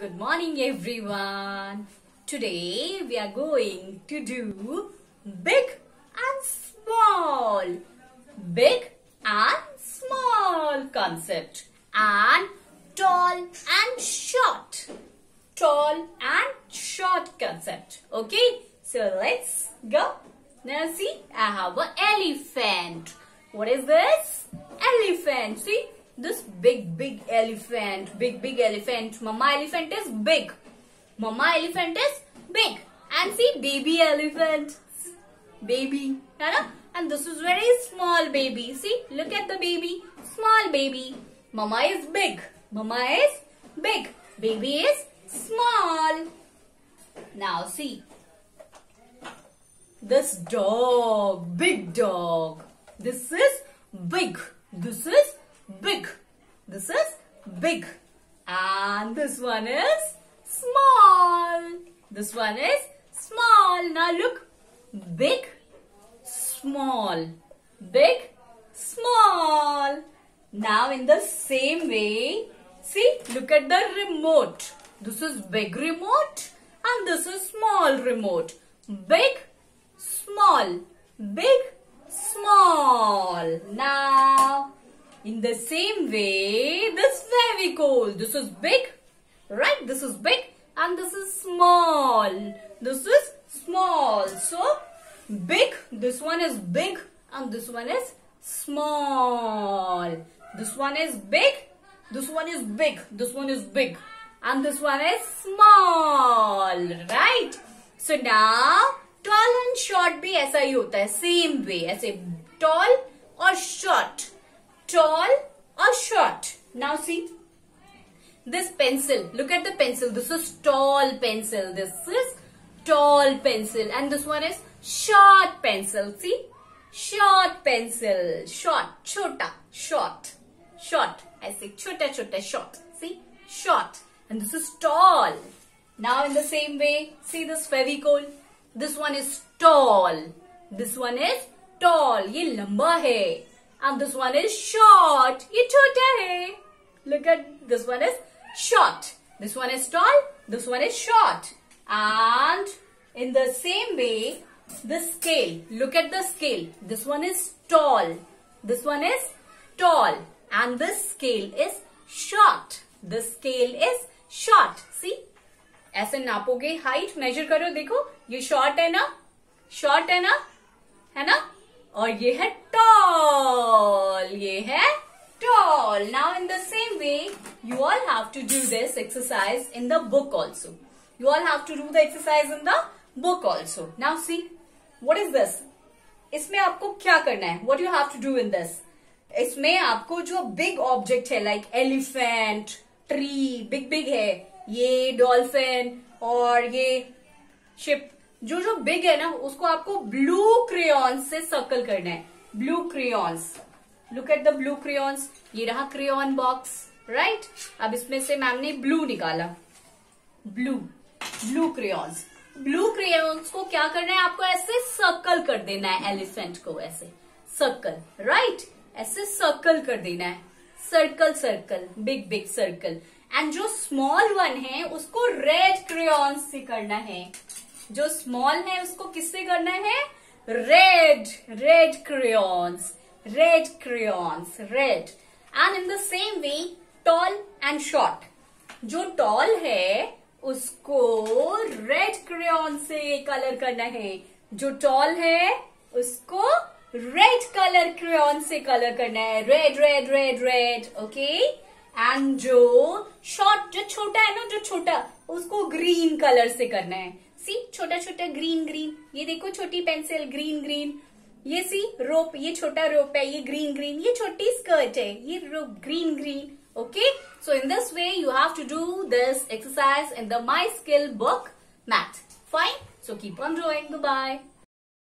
Good morning everyone. Today we are going to do big and small. Big and small concept. And tall and short. Tall and short concept. Okay, so let's go. Now see, I have an elephant. What is this? Elephant. See, this big, big elephant. Big, big elephant. Mama elephant is big. Mama elephant is big. And see, baby elephant. Baby. And this is very small baby. See, look at the baby. Small baby. Mama is big. Mama is big. Baby is small. Now see. This dog, big dog. This is big. This is big. This is big. And this one is small. This one is small. Now look. Big, small. Big, small. Now in the same way, see, look at the remote. This is big remote and this is small remote. Big, small. Big, small. Now, in the same way, this fevicol, this is big, right? This is big and this is small. This is small. So, big, this one is big and this one is small. This one is big, this one is big, this one is big and this one is small, right? So, now tall and short भी ऐसा ही होता है Same way, ऐसे tall or short tall or short now see this pencil look at the pencil this is tall pencil this is tall pencil and this one is short pencil see short pencil short chota short short ऐसे छोटा छोटा short see short and this is tall now in the same way see this fevicol this one is tall this one is tall ये लंबा है And this one is short है look at this one is short this one is tall this one is short and in the same way the scale look at the scale this one is tall this one is tall and this scale is short the scale is short see ऐसे नापोगे height measure करो देखो ये short है ना short है ना है ना और ये है tall ये है tall now in the same way you all have to do this exercise in the book also you all have to do the exercise in the book also now see what is this इसमें आपको क्या करना है what you have to do in this इसमें आपको जो big object है like elephant tree big big है ये डॉल्फिन और ये शिप जो जो बिग है ना उसको आपको ब्लू क्रेन से सर्कल करना है blue crayons look at the blue crayons ये रहा क्रेयॉन बॉक्स राइट अब इसमें से मैम ने ब्लू निकाला. Blue blue crayons blue crayons को क्या करना है? आपको ऐसे सर्कल कर देना है एलिफेंट को ऐसे. सर्कल राइट ऐसे सर्कल कर देना है. Circle circle big big circle and जो स्मॉल वन है, उसको रेड क्रेयॉन से करना है. जो स्मॉल है, उसको किससे करना है? red red crayons red crayons red and in the same way tall and short jo tall hai usko red crayon se color karna hai jo tall hai usko red color crayon se color karna hai red red red red okay and jo short jo chota hai na jo chota usko green color se karna hai सी छोटा छोटा green green ये देखो, छोटी pencil green green ये सी रोप ये छोटा रोप है, ये ग्रीन ग्रीन ये छोटी स्कर्ट है, ये rope green green okay so in this way you have to do this exercise in the my skill book math fine so keep on drawing bye